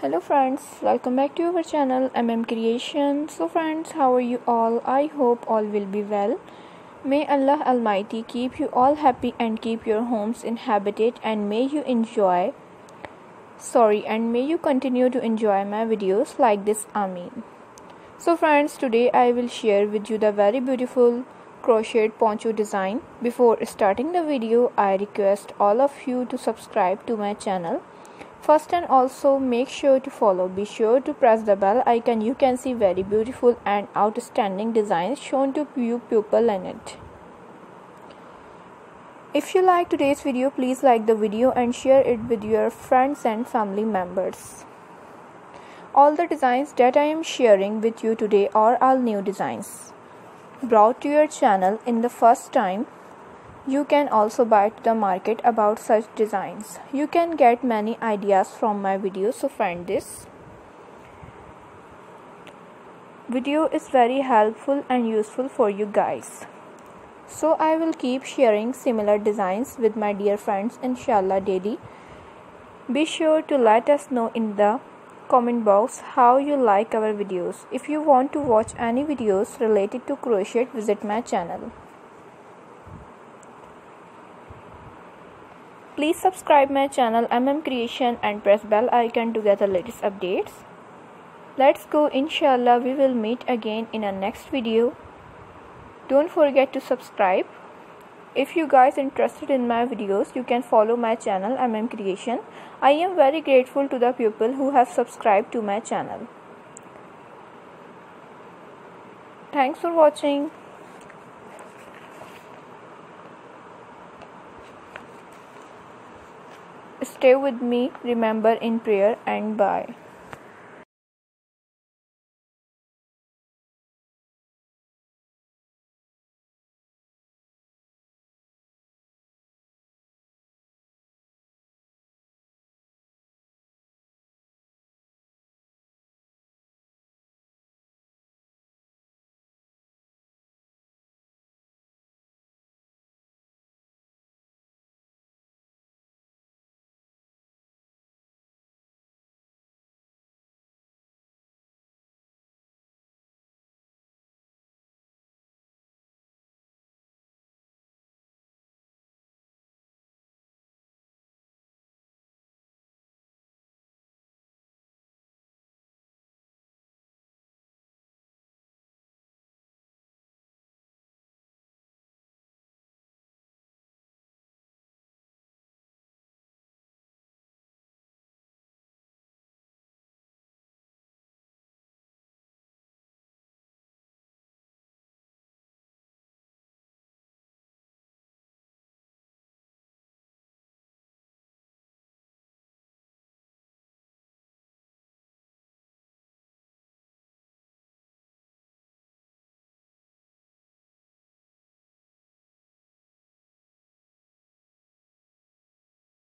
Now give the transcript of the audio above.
hello friends. Welcome back to our channel mm creation. So friends how are you all? I hope all will be well. May allah almighty keep you all happy and keep your homes inhabited and may you enjoy sorry and may you continue to enjoy my videos like this. Amin. So friends today i will share with you the very beautiful crocheted poncho design. Before starting the video i request all of you to subscribe to my channel first and also make sure to follow. Be sure to press the bell icon. You can see very beautiful and outstanding designs shown to you people in it. If you like today's video please like the video and share it with your friends and family members. All the designs that I am sharing with you today are all new designs brought to your channel in the first time you can also buy to the market about such designs. You can get many ideas from my videos so find this. Video is very helpful and useful for you guys. So I will keep sharing similar designs with my dear friends inshallah daily. Be sure to let us know in the comment box how you like our videos. If you want to watch any videos related to crochet visit my channel. Please subscribe my channel MM Creation and press bell icon to get the latest updates. Let's go inshallah we will meet again in a next video. Don't forget to subscribe. If you guys interested in my videos you can follow my channel MM Creation. I am very grateful to the people who have subscribed to my channel. Thanks for watching. Stay with me, remember in prayer, and bye.